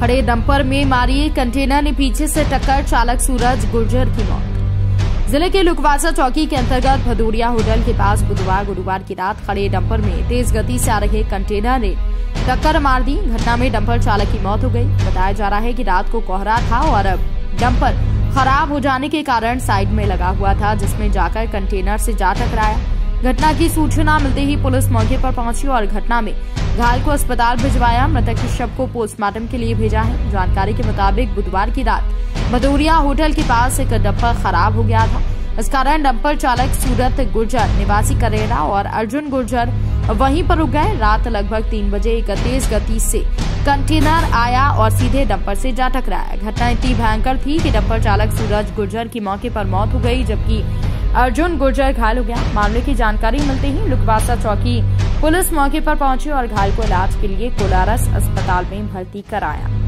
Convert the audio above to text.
खड़े डंपर में मारी कंटेनर ने पीछे से टक्कर, चालक सूरज गुर्जर की मौत। ज़िले के लुकवासा चौकी के अंतर्गत भदौरिया होटल के पास बुधवार, गुरुवार की रात खड़े डंपर में तेज गति से आ रहे कंटेनर ने टक्कर मार दी। घटना में डंपर चालक की मौत हो गई। बताया जा रहा है कि रात को कोहरा था और अब डंपर खराब हो जाने के कारण साइड में लगा हुआ था, जिसमें जाकर कंटेनर से जा टकराया। घटना की सूचना मिलते ही पुलिस मौके पर पहुँची और घटना में घायल को अस्पताल भिजवाया। मृतक के शव को पोस्टमार्टम के लिए भेजा है। जानकारी के मुताबिक बुधवार की रात भदौरिया होटल के पास एक डंपर खराब हो गया था। इस कारण डंपर चालक सूरत गुर्जर, निवासी करेरा और अर्जुन गुर्जर वहीं पर रुक गए। रात लगभग तीन बजे एक तेज गति से कंटेनर आया और सीधे डंपर से जा टकराया। घटना इतनी भयंकर थी कि डंपर चालक सूरज गुर्जर की मौके पर मौत हो गई, जबकि अर्जुन गुर्जर घायल हो गया। मामले की जानकारी मिलते ही लुकवासा चौकी पुलिस मौके पर पहुँची और घायल को इलाज के लिए कोलारस अस्पताल में भर्ती कराया।